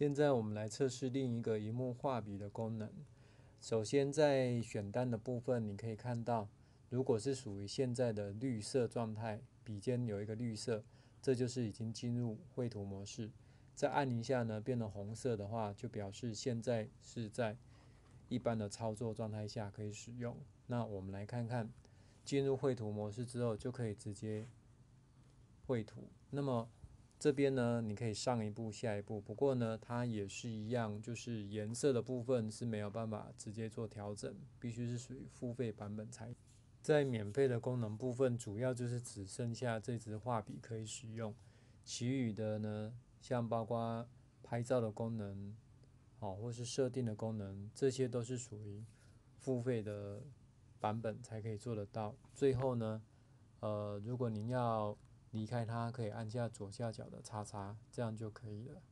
现在我们来测试另一个荧幕画笔的功能。首先在选单的部分，你可以看到，如果是属于现在的绿色状态，笔尖有一个绿色，这就是已经进入绘图模式。再按一下呢，变成红色的话，就表示现在是在一般的操作状态下可以使用。那我们来看看，进入绘图模式之后，就可以直接绘图。那么这边呢，你可以上一步、下一步。不过呢，它也是一样，就是颜色的部分是没有办法直接做调整，必须是属于付费版本才。在免费的功能部分，主要就是只剩下这支画笔可以使用，其余的呢，像包括拍照的功能，哦，或是设定的功能，这些都是属于付费的版本才可以做得到。最后呢，呃，如果您要离开它可以按下左下角的叉叉，这样就可以了。